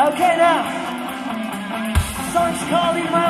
Okay, now. Song's called Email.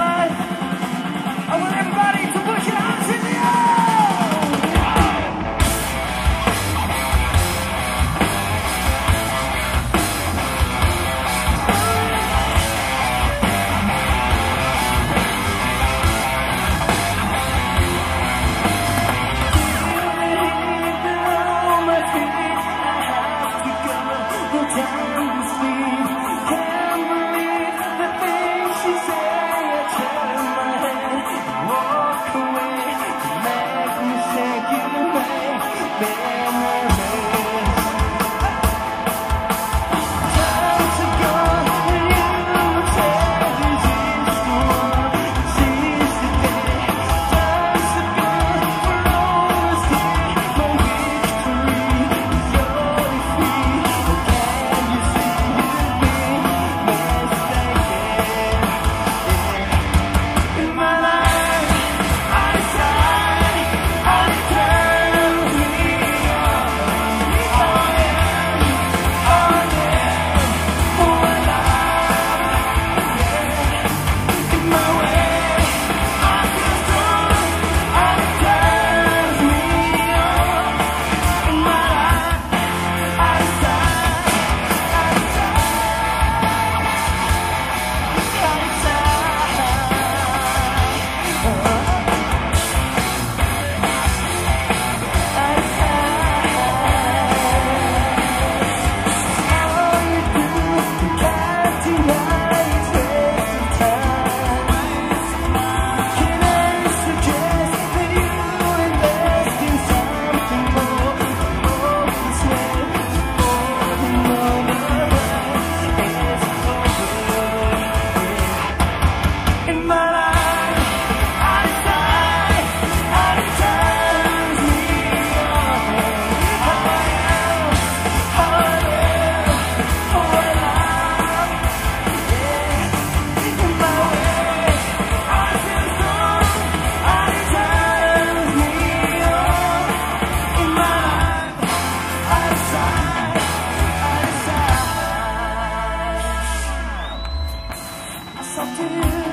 I you.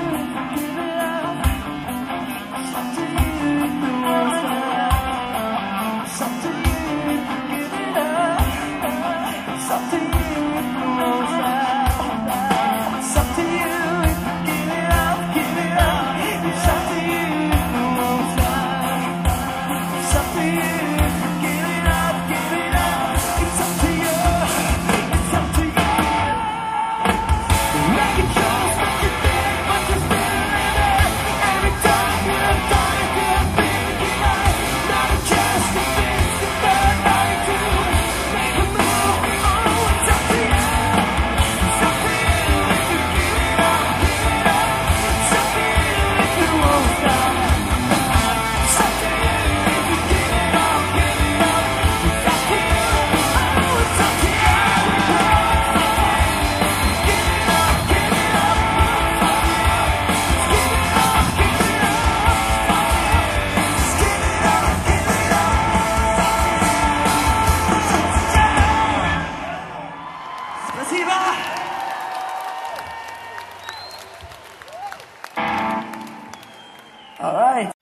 All right.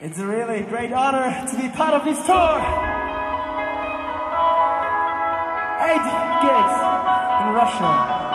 It's a really great honor to be part of this tour. Eight gigs in Russia.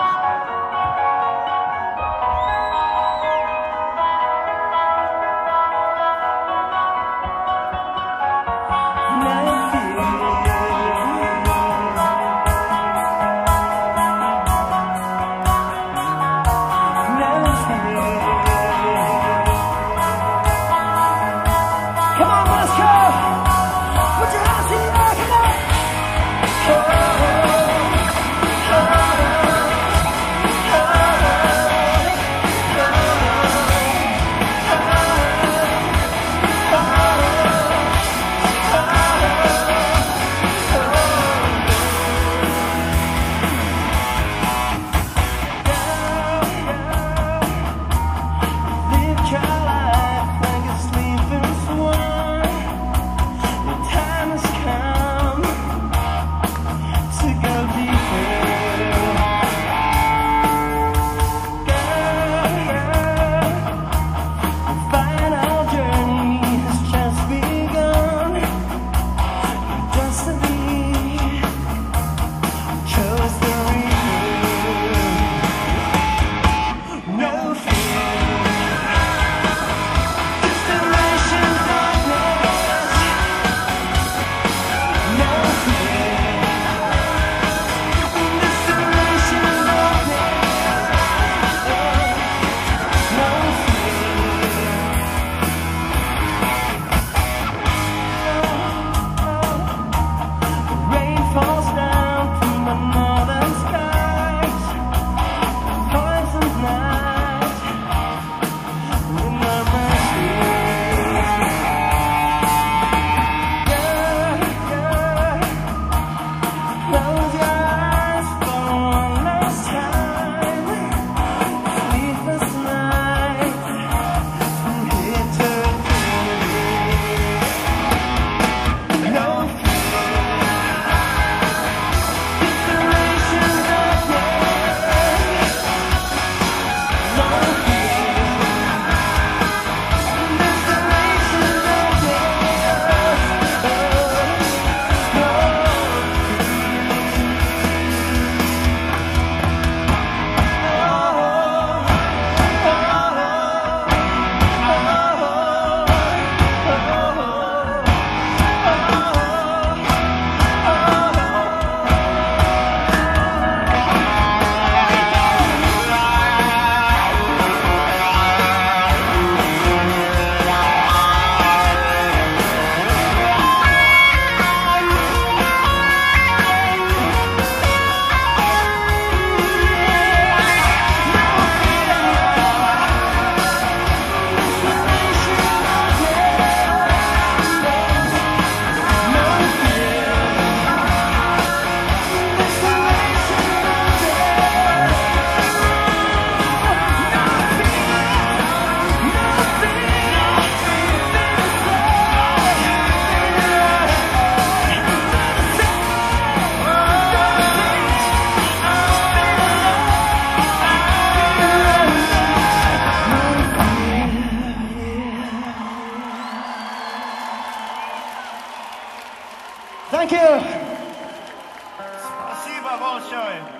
I'll show.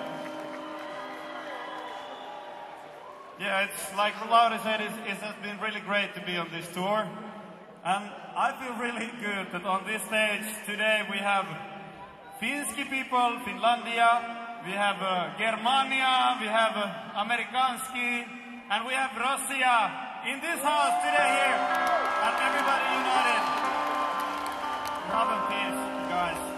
Yeah, it's like Rolando said, it's, it has been really great to be on this tour. And I feel really good that on this stage today we have Finski people, Finlandia, we have uh, Germania, we have uh, Amerikanski, and we have Russia in this house today here. And everybody united. Love and peace, guys.